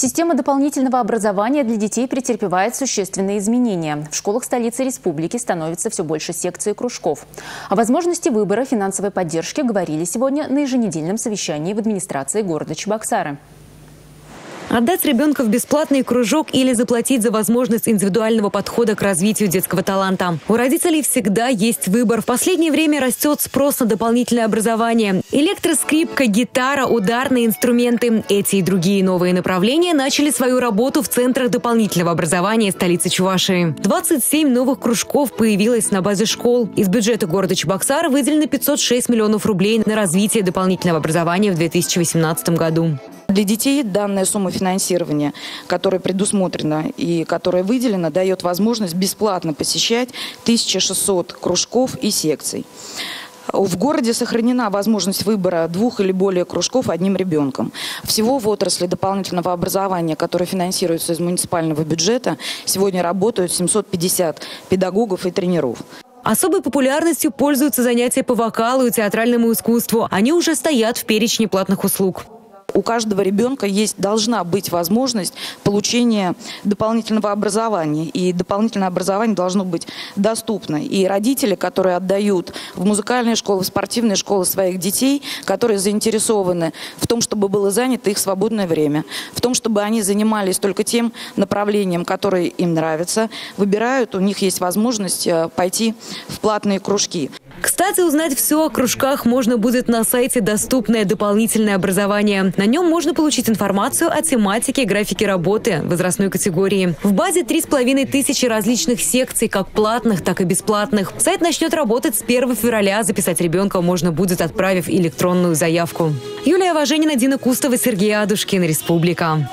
Система дополнительного образования для детей претерпевает существенные изменения. В школах столицы республики становится все больше секций и кружков. О возможности выбора финансовой поддержки говорили сегодня на еженедельном совещании в администрации города Чебоксары. Отдать ребенка в бесплатный кружок или заплатить за возможность индивидуального подхода к развитию детского таланта. У родителей всегда есть выбор. В последнее время растет спрос на дополнительное образование. Электроскрипка, гитара, ударные инструменты. Эти и другие новые направления начали свою работу в центрах дополнительного образования столицы Чувашии. 27 новых кружков появилось на базе школ. Из бюджета города Чебоксар выделено 506 миллионов рублей на развитие дополнительного образования в 2018 году. Для детей данная сумма финансирования, которая предусмотрена и которая выделена, дает возможность бесплатно посещать 1600 кружков и секций. В городе сохранена возможность выбора двух или более кружков одним ребенком. Всего в отрасли дополнительного образования, которое финансируется из муниципального бюджета, сегодня работают 750 педагогов и тренеров. Особой популярностью пользуются занятия по вокалу и театральному искусству. Они уже стоят в перечне платных услуг у каждого ребенка есть, должна быть возможность получения дополнительного образования. И дополнительное образование должно быть доступно. И родители, которые отдают в музыкальные школы, в спортивные школы своих детей, которые заинтересованы в том, чтобы было занято их свободное время, в том, чтобы они занимались только тем направлением, которое им нравится, выбирают, у них есть возможность э, пойти в платные кружки. Кстати, узнать все о кружках можно будет на сайте «Доступное дополнительное образование». На нем можно получить информацию о тематике, графике работы, возрастной категории. В базе три с половиной тысячи различных секций, как платных, так и бесплатных. Сайт начнет работать с 1 февраля. Записать ребенка можно будет, отправив электронную заявку. Юлия Важенина, Дина Кустова, Сергей Адушкин. Республика.